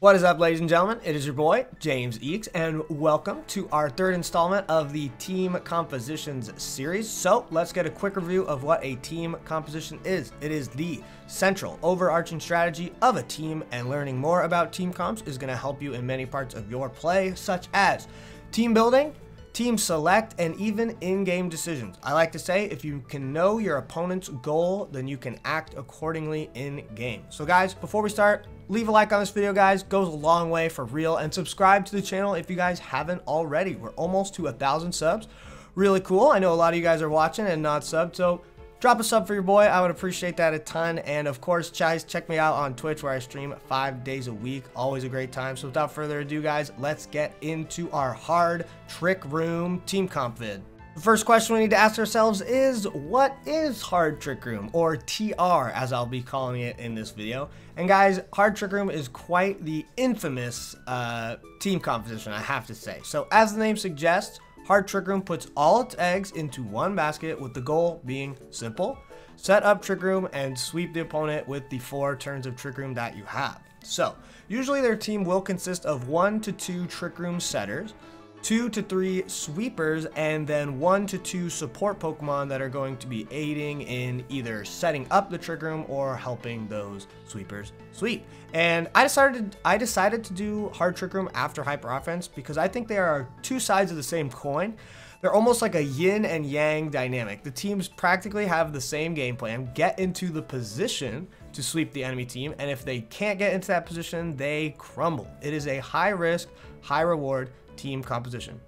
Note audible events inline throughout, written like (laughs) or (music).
What is up, ladies and gentlemen? It is your boy, James Eakes, and welcome to our third installment of the Team Compositions series. So, let's get a quick review of what a team composition is. It is the central, overarching strategy of a team, and learning more about team comps is going to help you in many parts of your play, such as team building, team select, and even in-game decisions. I like to say if you can know your opponent's goal, then you can act accordingly in-game. So guys, before we start, leave a like on this video guys. Goes a long way for real. And subscribe to the channel if you guys haven't already. We're almost to a thousand subs. Really cool. I know a lot of you guys are watching and not subbed so drop a sub for your boy. I would appreciate that a ton. And of course guys check me out on twitch where i stream five days a week. Always a great time. So without further ado guys let's get into our hard trick room team comp vid. The first question we need to ask ourselves is, what is Hard Trick Room, or TR as I'll be calling it in this video? And guys, Hard Trick Room is quite the infamous uh, team composition, I have to say. So as the name suggests, Hard Trick Room puts all its eggs into one basket with the goal being simple. Set up Trick Room and sweep the opponent with the four turns of Trick Room that you have. So, usually their team will consist of one to two Trick Room setters, two to three sweepers, and then one to two support Pokemon that are going to be aiding in either setting up the trick room or helping those sweepers sweep. And I decided I decided to do hard trick room after hyper offense because I think they are two sides of the same coin. They're almost like a yin and yang dynamic. The teams practically have the same game plan, get into the position to sweep the enemy team, and if they can't get into that position, they crumble. It is a high risk, high reward team composition.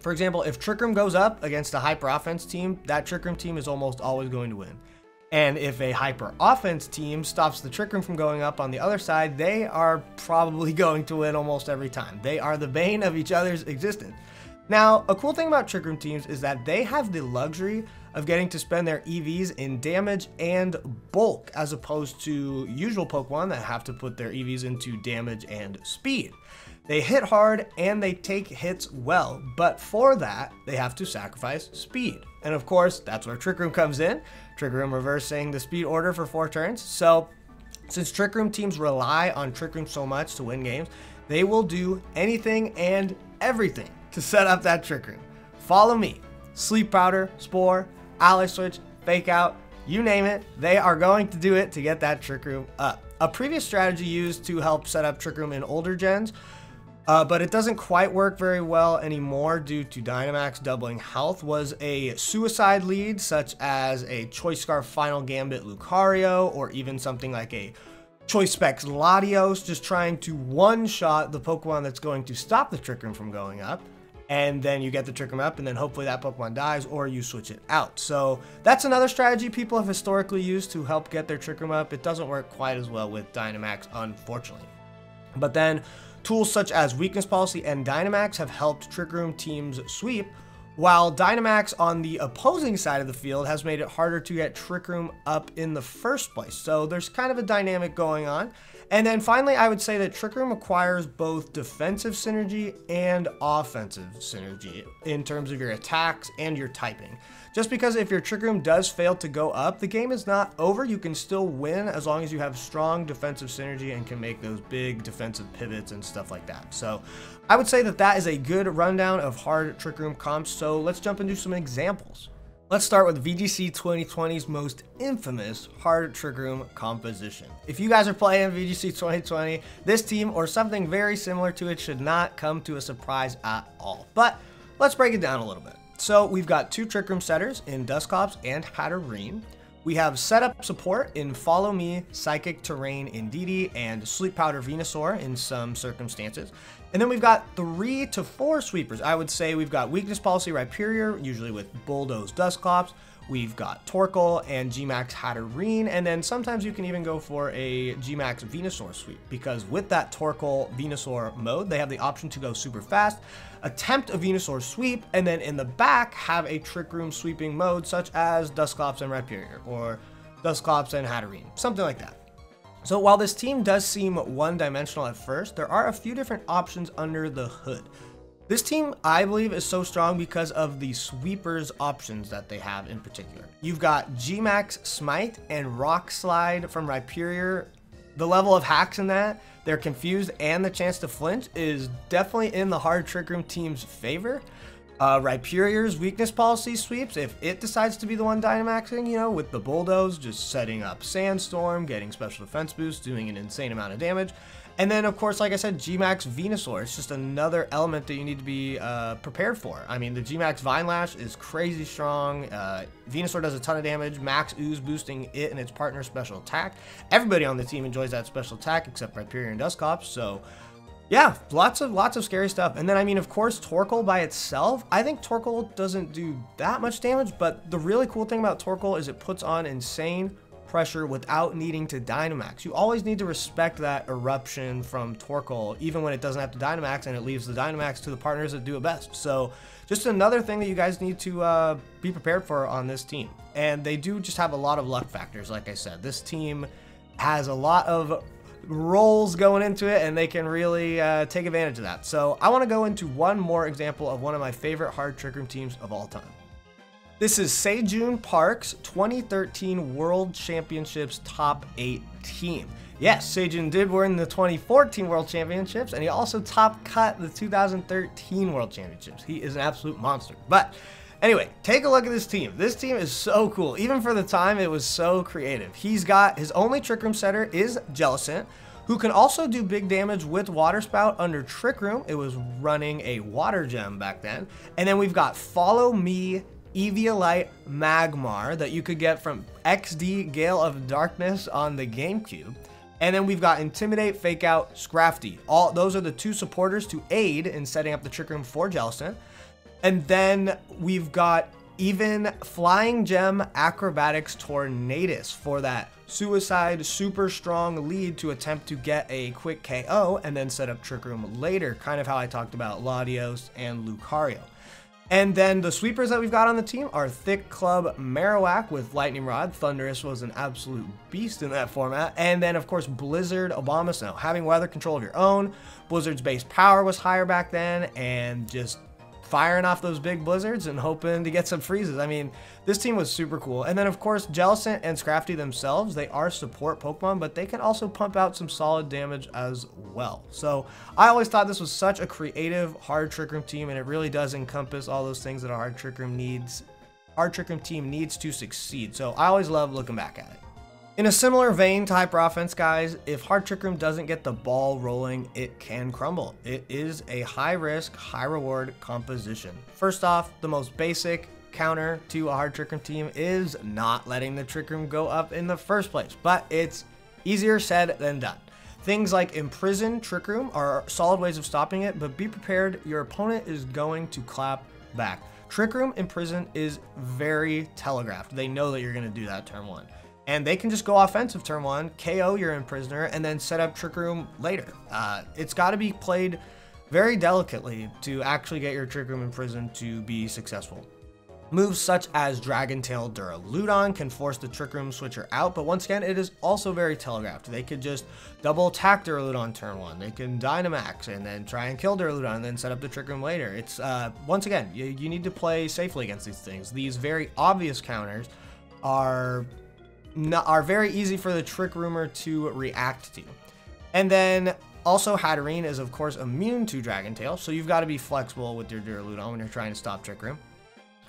For example, if Trick Room goes up against a hyper offense team, that Trick Room team is almost always going to win. And if a hyper offense team stops the Trick Room from going up on the other side, they are probably (laughs) going to win almost every time. They are the bane of each other's existence. Now, a cool thing about Trick Room teams is that they have the luxury of getting to spend their EVs in damage and bulk, as opposed to usual Pokemon that have to put their EVs into damage and speed. They hit hard and they take hits well, but for that, they have to sacrifice speed. And of course, that's where Trick Room comes in. Trick Room reversing the speed order for four turns. So since Trick Room teams rely on Trick Room so much to win games, they will do anything and everything to set up that Trick Room. Follow me. Sleep Powder, Spore, Ally Switch, Fake Out, you name it, they are going to do it to get that Trick Room up. A previous strategy used to help set up Trick Room in older gens uh, but it doesn't quite work very well anymore due to Dynamax doubling health, was a suicide lead such as a Choice Scarf Final Gambit Lucario or even something like a Choice Specs Latios, just trying to one-shot the Pokemon that's going to stop the Trick Room from going up. And then you get the Trick Room up, and then hopefully that Pokemon dies, or you switch it out. So that's another strategy people have historically used to help get their Trick Room up. It doesn't work quite as well with Dynamax, unfortunately. But then Tools such as Weakness Policy and Dynamax have helped Trick Room teams sweep, while Dynamax on the opposing side of the field has made it harder to get Trick Room up in the first place. So there's kind of a dynamic going on. And then finally, I would say that Trick Room acquires both defensive synergy and offensive synergy in terms of your attacks and your typing. Just because if your Trick Room does fail to go up, the game is not over. You can still win as long as you have strong defensive synergy and can make those big defensive pivots and stuff like that. So I would say that that is a good rundown of hard Trick Room comps. So let's jump into some examples. Let's start with VGC 2020's most infamous hard trick room composition. If you guys are playing VGC 2020, this team or something very similar to it should not come to a surprise at all. But let's break it down a little bit. So we've got two trick room setters in Dusclops and Hatterene. We have setup support in Follow Me, Psychic Terrain Indeedee, and Sleep Powder Venusaur in some circumstances. And then we've got three to four sweepers. I would say we've got Weakness Policy Rhyperior, usually with Bulldoze Dusclops. We've got Torkoal and Gmax Hatterene, and then sometimes you can even go for a Gmax Venusaur sweep, because with that Torkoal Venusaur mode, they have the option to go super fast, attempt a Venusaur sweep, and then in the back have a Trick Room sweeping mode, such as Dusclops and Rhyperior, or Dusclops and Hatterene, something like that. So while this team does seem one-dimensional at first, there are a few different options under the hood. This team, I believe, is so strong because of the sweepers options that they have in particular. You've got Gmax Smite and Rock Slide from Rhyperior the level of hacks in that, they're confused, and the chance to flinch is definitely in the hard Trick Room team's favor. Uh, weakness policy sweeps, if it decides to be the one Dynamaxing, you know, with the Bulldoze, just setting up Sandstorm, getting special defense boost, doing an insane amount of damage. And then, of course, like I said, Gmax Venusaur. It's just another element that you need to be uh, prepared for. I mean, the Gmax Vine Lash is crazy strong. Uh, Venusaur does a ton of damage. Max Ooze boosting it and its partner special attack. Everybody on the team enjoys that special attack except Rhyperior and Dusclops. So yeah, lots of lots of scary stuff. And then I mean, of course, Torkoal by itself. I think Torkoal doesn't do that much damage, but the really cool thing about Torkoal is it puts on insane pressure without needing to Dynamax. You always need to respect that eruption from Torkoal, even when it doesn't have to Dynamax and it leaves the Dynamax to the partners that do it best. So just another thing that you guys need to uh, be prepared for on this team. And they do just have a lot of luck factors, like I said. This team has a lot of roles going into it and they can really uh, take advantage of that. So I want to go into one more example of one of my favorite hard trick room teams of all time. This is Sejun Park's 2013 World Championships top 8 team. Yes, Sejun did win the 2014 World Championships, and he also top cut the 2013 World Championships. He is an absolute monster. But Anyway, take a look at this team. This team is so cool. Even for the time, it was so creative. He's got his only Trick Room setter is Jellicent, who can also do big damage with Water Spout under Trick Room. It was running a Water Gem back then. And then we've got Follow Me, Eviolite, Magmar that you could get from XD Gale of Darkness on the GameCube. And then we've got Intimidate, Fake Out, Scrafty. All Those are the two supporters to aid in setting up the Trick Room for Jellicent. And then we've got even Flying Gem Acrobatics Tornadus for that suicide super strong lead to attempt to get a quick KO and then set up Trick Room later, kind of how I talked about Latios and Lucario. And then the sweepers that we've got on the team are Thick Club Marowak with Lightning Rod. Thundurus was an absolute beast in that format. And then, of course, Blizzard Obama Abomasnow. Having weather control of your own. Blizzard's base power was higher back then, and just firing off those big blizzards and hoping to get some freezes. I mean, this team was super cool. And then, of course, Jellicent and Scrafty themselves, they are support Pokemon, but they can also pump out some solid damage as well. So I always thought this was such a creative, hard Trick Room team, and it really does encompass all those things that a hard Trick Room needs, hard Trick Room team needs to succeed. So I always love looking back at it. In a similar vein to Hyper Offense, guys, if Hard Trick Room doesn't get the ball rolling, it can crumble. It is a high risk, high reward composition. First off, the most basic counter to a Hard Trick Room team is not letting the Trick Room go up in the first place, but it's easier said than done. Things like Imprison, Trick Room are solid ways of stopping it, but be prepared, your opponent is going to clap back. Trick Room, Imprison is very telegraphed. They know that you're going to do that turn one and they can just go offensive turn one, KO your Imprisoner, and then set up Trick Room later. Uh, it's got to be played very delicately to actually get your Trick Room Imprison to be successful. Moves such as Dragon Tail Duraludon can force the Trick Room Switcher out, but once again, it is also very telegraphed. They could just double attack Duraludon turn one. They can Dynamax and then try and kill Duraludon and then set up the Trick Room later. It's, uh, once again, you, you need to play safely against these things. These very obvious counters are are very easy for the Trick Roomer to react to. And then also Hatterene is of course immune to Dragon Tail, so you've got to be flexible with your Duraludon when you're trying to stop Trick Room.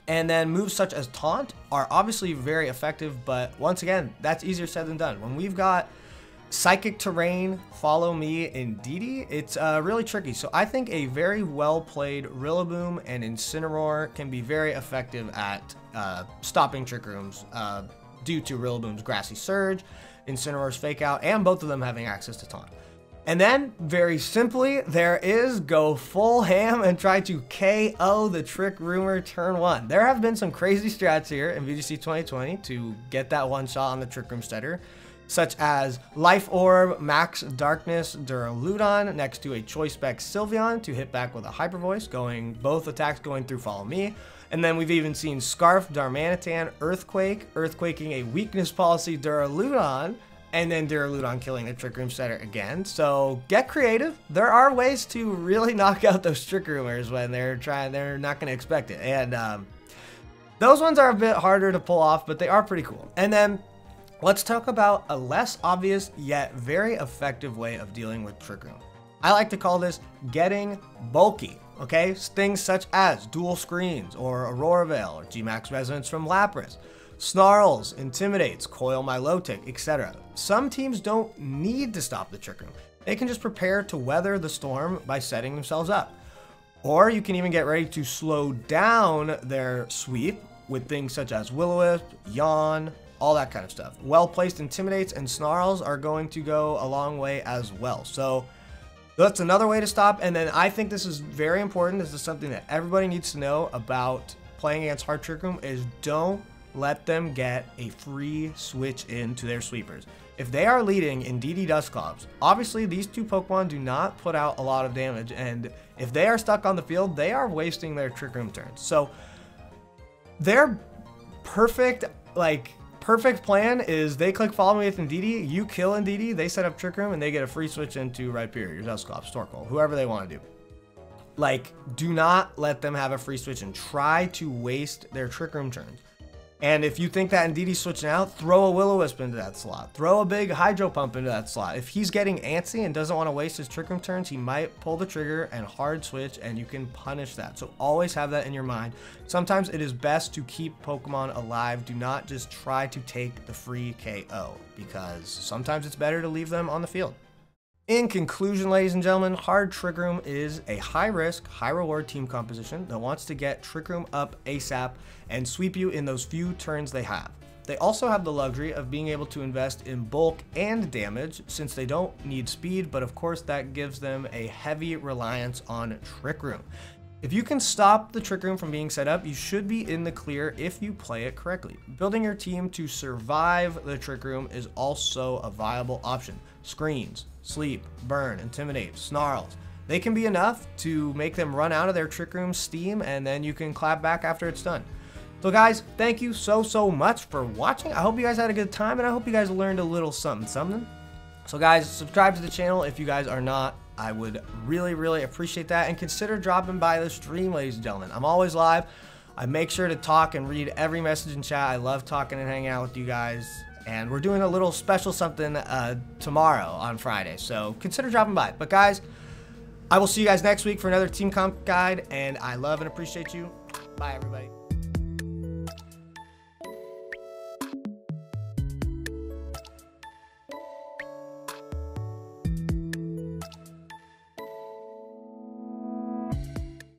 And then moves such as Taunt are obviously very effective, but once again, that's easier said than done. When we've got Psychic Terrain, Follow Me, Indeedee, it's uh, really tricky. So I think a very well played Rillaboom and Incineroar can be very effective at uh, stopping Trick Rooms. Uh, due to Rillaboom's Grassy Surge, Incineroar's Fake Out, and both of them having access to Taunt. And then, very simply, there is go full ham and try to KO the Trick Roomer turn one. There have been some crazy strats here in VGC 2020 to get that one shot on the Trick Room Setter, such as Life Orb, Max Darkness, Duraludon next to a Choice Spec Sylveon to hit back with a Hyper Voice, going both attacks going through Follow Me, and then we've even seen Scarf, Darmanitan, Earthquake, Earthquaking a weakness policy Duraludon, and then Duraludon killing the Trick Room setter again. So get creative. There are ways to really (laughs) knock out those Trick Roomers when they're trying, they're not going to expect it. And um, those ones are a bit harder to pull off, but they are pretty cool. And then let's talk about a less obvious yet very effective way of dealing with Trick Room. I like to call this getting bulky. Okay, things such as dual screens or Aurora Veil or G-Max Resonance from Lapras. Snarls, Intimidates, Coil Milotic, etc. Some teams don't need to stop the Trick Room. They can just prepare to weather the storm by setting themselves up. Or you can even get ready to slow down their sweep with things such as Will-O-Wisp, Yawn, all that kind of stuff. Well-placed Intimidates and Snarls are going to go a long way as well. So that's another way to stop. And then I think this is very important. This is something that everybody needs to know about playing against Hard Trick Room is don't let them get a free switch into their sweepers. If they are leading in DD Dusclops, obviously these two Pokemon do not put out a lot of damage, and if they are stuck on the field, they are wasting their Trick Room turns. So they're perfect, like, perfect plan is they click follow me with Indeedee, you kill Indeedee, they set up Trick Room, and they get a free switch into Rhyperior, your Dusclops, Torkoal, whoever they want to do. Like, do not let them have a free switch and try to waste their Trick Room turns. And if you think that Indeedee's switching out, throw a Will-O-Wisp into that slot. Throw a big Hydro Pump into that slot. If he's getting antsy and doesn't want to waste his Trick Room turns, he might pull the trigger and hard switch, and you can punish that. So always have that in your mind. Sometimes it is best to keep Pokemon alive. Do not just try to take the free KO, because sometimes it's better to leave them on the field. In conclusion, ladies and gentlemen, Hard Trick Room is a high risk, high reward team composition that wants to get Trick Room up ASAP and sweep you in those few turns they have. They also have the luxury of being able to invest in bulk and damage since they don't need speed, but of course that gives them a heavy reliance on Trick Room. If you can stop the Trick Room from being set up, you should be in the clear if you play it correctly. Building your team to survive the Trick Room is also a viable option. Screens, Sleep, Burn, Intimidate, Snarls. They can be enough to make them run out of their Trick Room steam and then you can clap back after it's done. So guys, thank you so, so much for watching. I hope you guys had a good time and I hope you guys learned a little something, something. So guys, subscribe to the channel if you guys are not. I would really, really appreciate that. And consider dropping by the stream, ladies and gentlemen. I'm always live. I make sure to talk and read every message in chat. I love talking and hanging out with you guys. And we're doing a little special something uh, tomorrow on Friday. So consider dropping by. But guys, I will see you guys next week for another Team Comp guide. And I love and appreciate you. Bye, everybody.